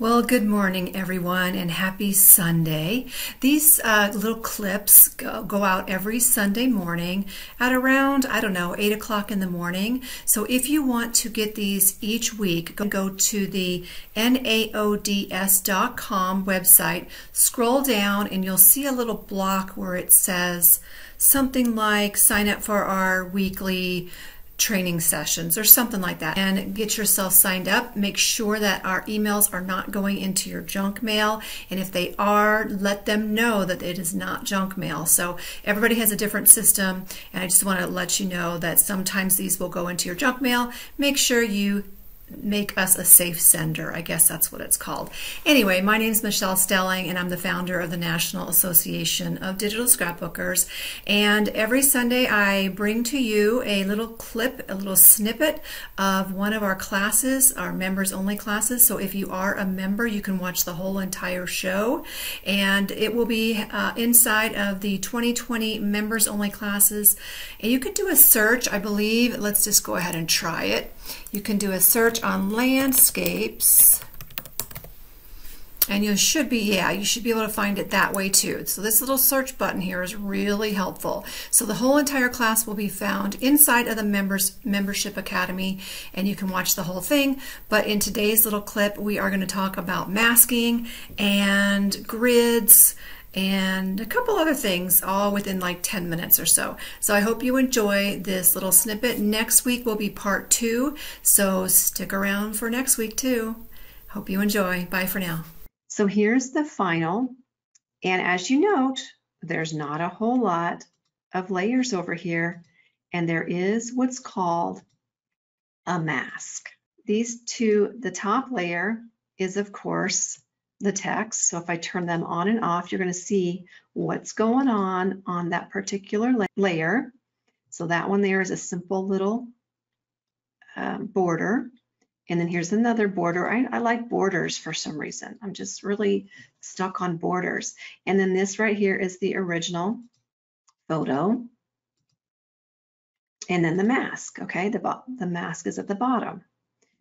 Well, good morning, everyone, and happy Sunday. These uh, little clips go, go, out every Sunday morning at around, I don't know, 8 o'clock in the morning. So if you want to get these each week, go to the naods.com website, scroll down, and you'll see a little block where it says something like sign up for our weekly training sessions or something like that and get yourself signed up. Make sure that our emails are not going into your junk mail. And if they are, let them know that it is not junk mail. So everybody has a different system. And I just want to let you know that sometimes these will go into your junk mail. Make sure you make us a safe sender. I guess that's what it's called. Anyway, my name is Michelle Stelling, and I'm the founder of the National Association of Digital Scrapbookers. And every Sunday, I bring to you a little clip, a little snippet of one of our classes, our members only classes. So if you are a member, you can watch the whole entire show. And it will be uh, inside of the 2020 members only classes. And you can do a search, I believe. Let's just go ahead and try it. You can do a search on landscapes and you should be, yeah, you should be able to find it that way too. So this little search button here is really helpful. So the whole entire class will be found inside of the members membership academy and you can watch the whole thing. But in today's little clip, we are going to talk about masking and grids and a couple other things all within like 10 minutes or so. So I hope you enjoy this little snippet. Next week will be part two, so stick around for next week too. Hope you enjoy. Bye for now. So here's the final. And as you note, there's not a whole lot of layers over here. And there is what's called a mask. These two, the top layer is of course the text. So if I turn them on and off, you're going to see what's going on on that particular la layer. So that one there is a simple little um, border. And then here's another border. I, I, like borders for some reason. I'm just really stuck on borders. And then this right here is the original photo. And then the mask, okay? The, the mask is at the bottom.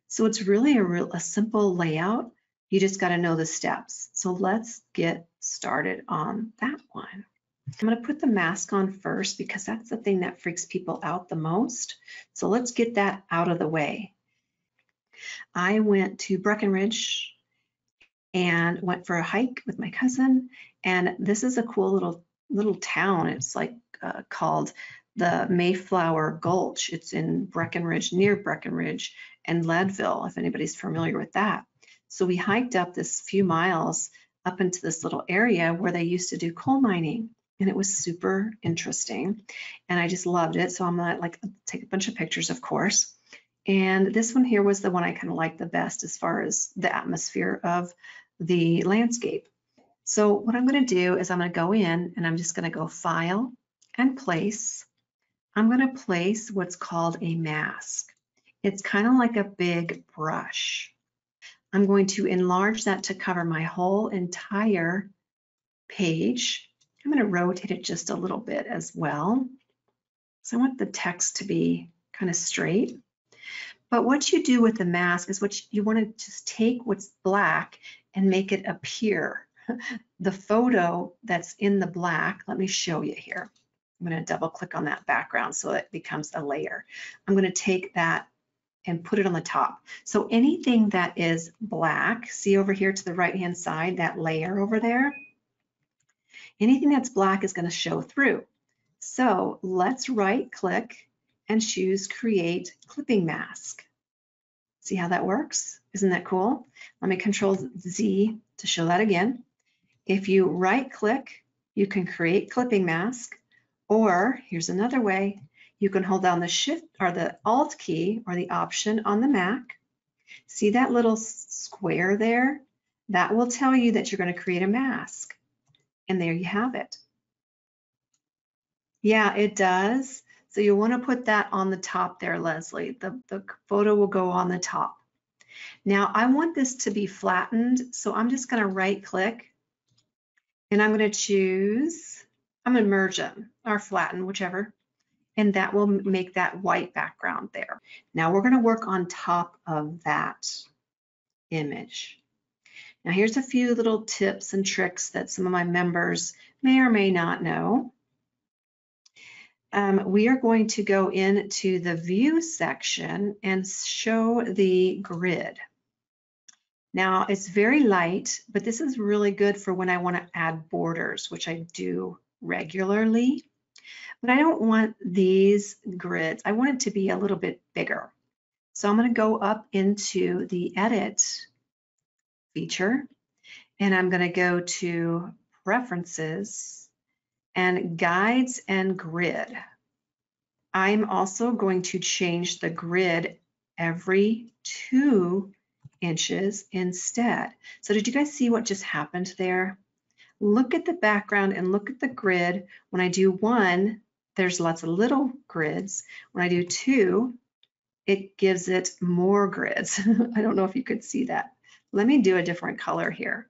So it's really a, real, a simple layout. You just got to know the steps. So let's get started on that one. I'm going to put the mask on first because that's the thing that freaks people out the most. So let's get that out of the way. I went to Breckenridge and went for a hike with my cousin. And this is a cool little little town. It's like uh, called the Mayflower Gulch. It's in Breckenridge, near Breckenridge and Leadville, if anybody's familiar with that. So we hiked up this few miles up into this little area where they used to do coal mining. And it was super interesting. And I just loved it. So I'm gonna like take a bunch of pictures, of course. And this one here was the one I kind of liked the best as far as the atmosphere of the landscape. So what I'm going to do is I'm going to go in and I'm just going to go file and place. I'm going to place what's called a mask. It's kind of like a big brush. I'm going to enlarge that to cover my whole entire page. I'm going to rotate it just a little bit as well. So I want the text to be kind of straight. But what you do with the mask is what you, want to just take what's black and make it appear. The photo that's in the black, let me show you here. I'm going to double click on that background so it becomes a layer. I'm going to take that and put it on the top. So anything that is black, see over here to the right hand side, that layer over there, anything that's black is gonna show through. So let's right click and choose create clipping mask. See how that works? Isn't that cool? Let me control Z to show that again. If you right click, you can create clipping mask, or here's another way, you can hold down the shift or the alt key or the option on the Mac. See that little square there? That will tell you that you're going to create a mask. And there you have it. Yeah, it does. So you want to put that on the top there, Leslie. The, the photo will go on the top. Now I want this to be flattened, so I'm just going to right click and I'm going to choose, I'm going to merge them or flatten, whichever and that will make that white background there. Now we're going to work on top of that image. Now here's a few little tips and tricks that some of my members may or may not know. Um, we are going to go into the view section and show the grid. Now it's very light, but this is really good for when I want to add borders, which I do regularly. But I don't want these grids, I want it to be a little bit bigger. So I'm going to go up into the edit feature and I'm going to go to preferences and guides and grid. I'm also going to change the grid every two inches instead. So did you guys see what just happened there? Look at the background and look at the grid. When I do one, there's lots of little grids. When I do two, it gives it more grids. I don't know if you could see that. Let me do a different color here.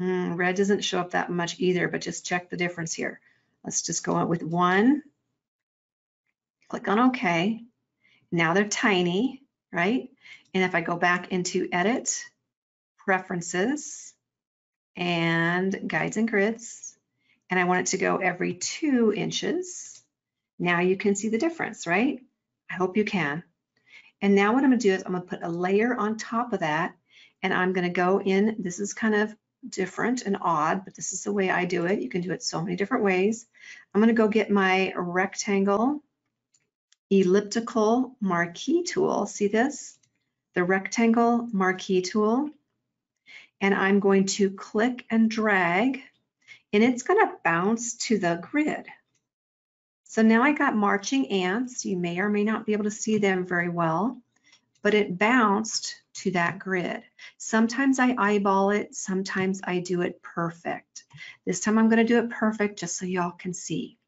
Mm, red doesn't show up that much either, but just check the difference here. Let's just go out with one. Click on OK. Now they're tiny, right? And if I go back into Edit, Preferences, and Guides and Grids, and I want it to go every two inches, now you can see the difference, right? I hope you can. And now what I'm gonna do is I'm gonna put a layer on top of that, and I'm gonna go in, this is kind of different and odd, but this is the way I do it. You can do it so many different ways. I'm gonna go get my rectangle elliptical marquee tool. See this? The rectangle marquee tool. And I'm going to click and drag and it's gonna bounce to the grid. So now I got marching ants. You may or may not be able to see them very well, but it bounced to that grid. Sometimes I eyeball it, sometimes I do it perfect. This time I'm gonna do it perfect just so y'all can see.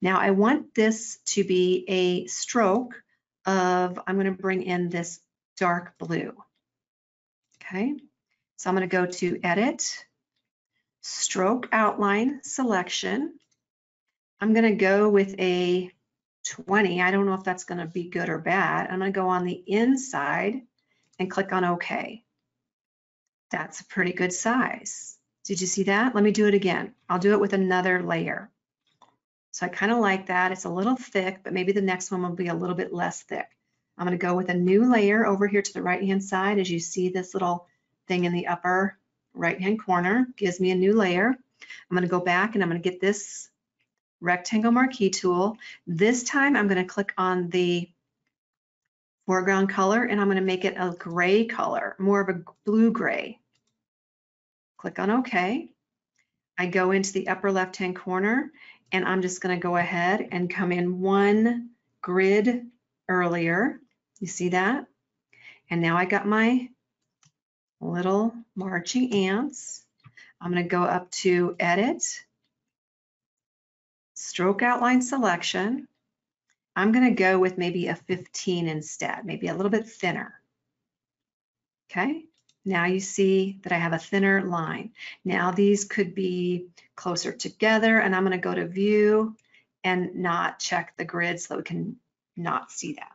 Now I want this to be a stroke of, I'm gonna bring in this dark blue. Okay, so I'm gonna go to Edit, Stroke Outline Selection. I'm gonna go with a 20. I don't know if that's gonna be good or bad. I'm gonna go on the inside and click on OK. That's a pretty good size. Did you see that? Let me do it again. I'll do it with another layer. So I kind of like that. It's a little thick, but maybe the next one will be a little bit less thick. I'm going to go with a new layer over here to the right hand side. As you see this little thing in the upper right hand corner gives me a new layer. I'm going to go back and I'm going to get this rectangle marquee tool. This time I'm going to click on the foreground color and I'm going to make it a gray color, more of a blue gray. Click on OK. I go into the upper left hand corner and I'm just going to go ahead and come in one grid earlier. You see that? And now I got my little marching ants. I'm going to go up to Edit, Stroke Outline Selection. I'm going to go with maybe a 15 instead, maybe a little bit thinner. Okay, now you see that I have a thinner line. Now these could be closer together and I'm going to go to View and not check the grid so that we can not see that.